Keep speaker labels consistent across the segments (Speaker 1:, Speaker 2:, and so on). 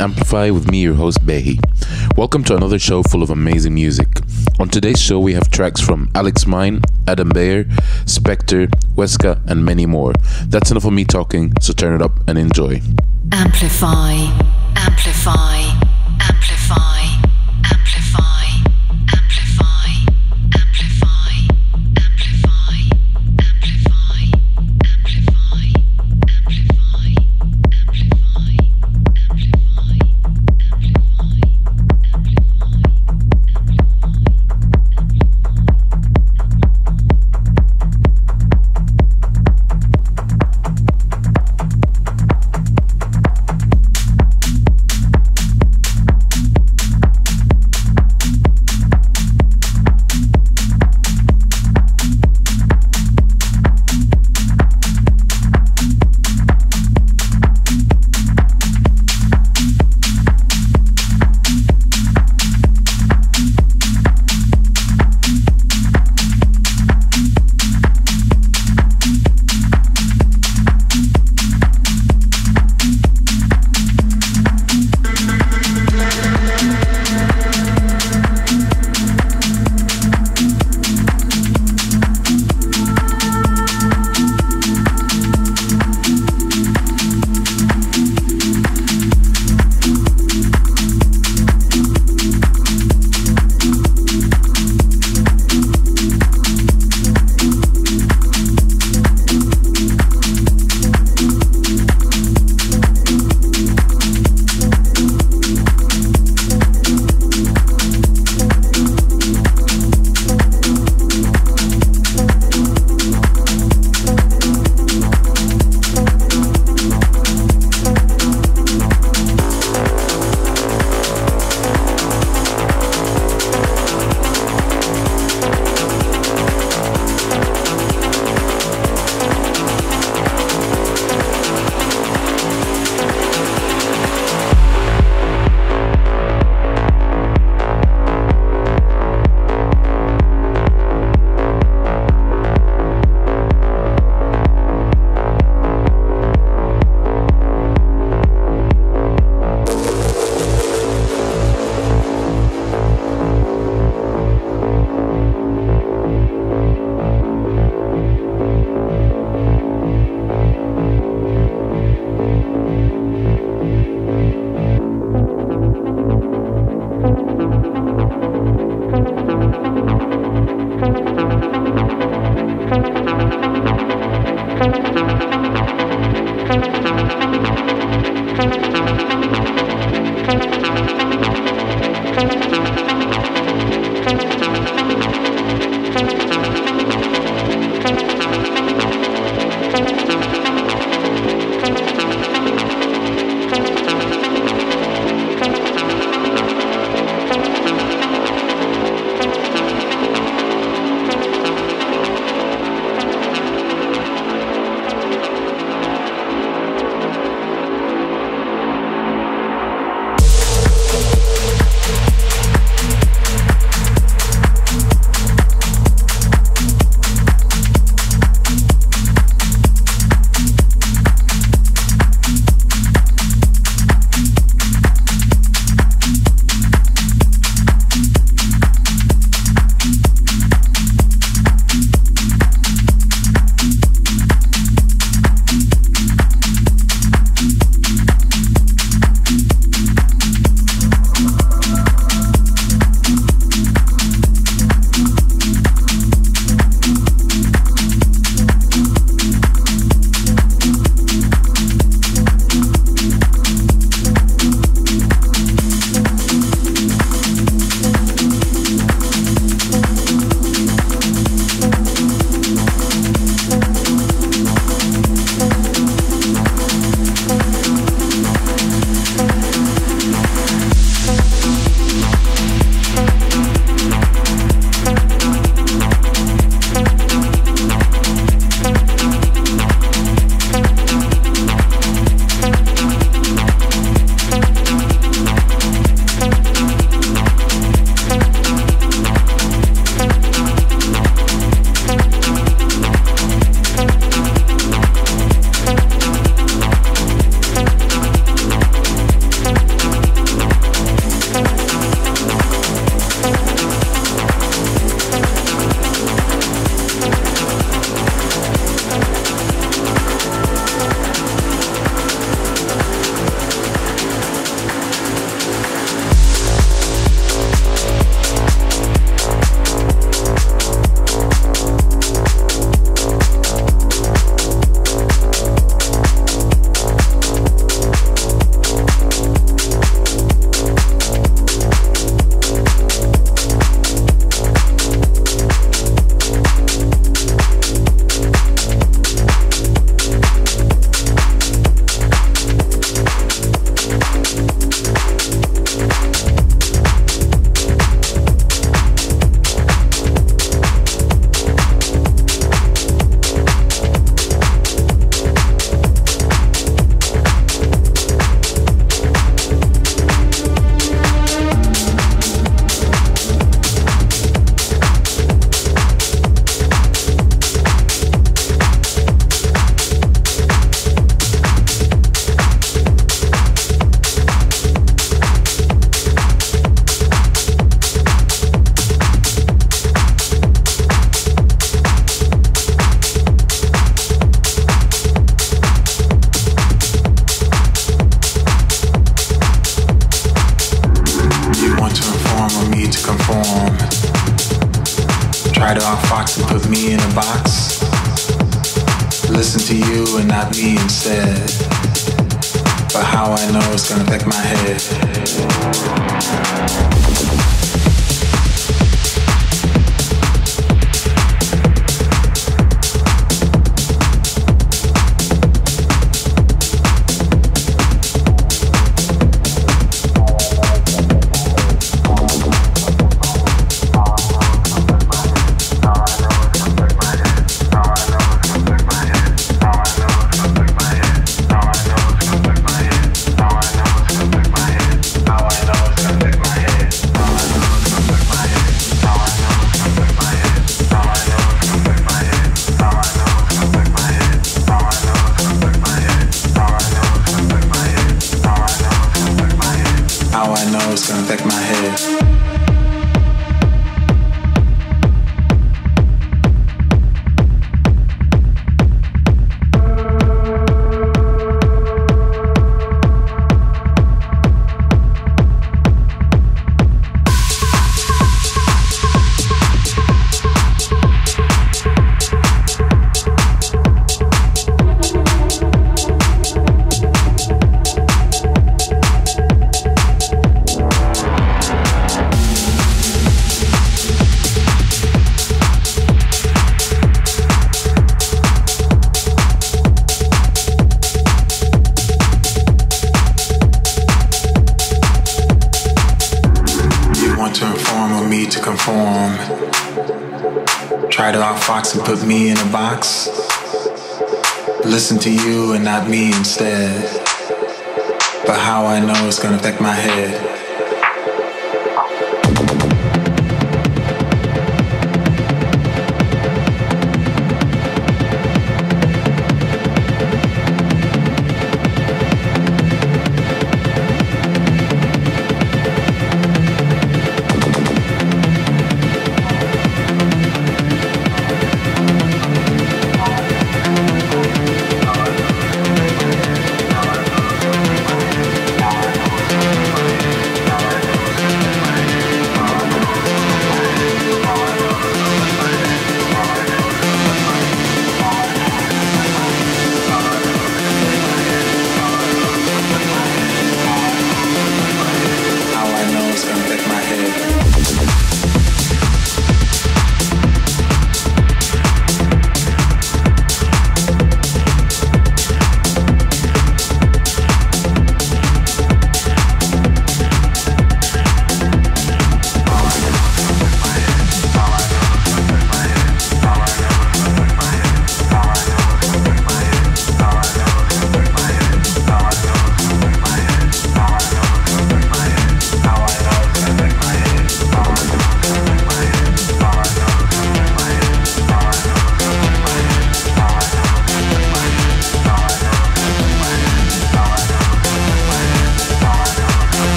Speaker 1: Amplify with me, your host, Behi. Welcome to another show full of amazing music. On today's show, we have tracks from Alex Mine, Adam Beyer, Spektre, Weska, and many more. That's enough of me talking, so turn it up and enjoy.
Speaker 2: Amplify, amplify.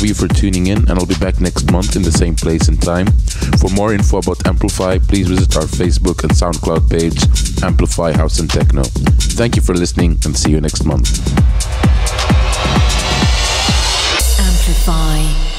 Speaker 1: Of you for tuning in, and I'll be back next month in the same place and time. For more info about Amplify, please visit our Facebook and SoundCloud page, Amplify House and Techno. Thank you for listening, and see you next month.
Speaker 2: Amplify.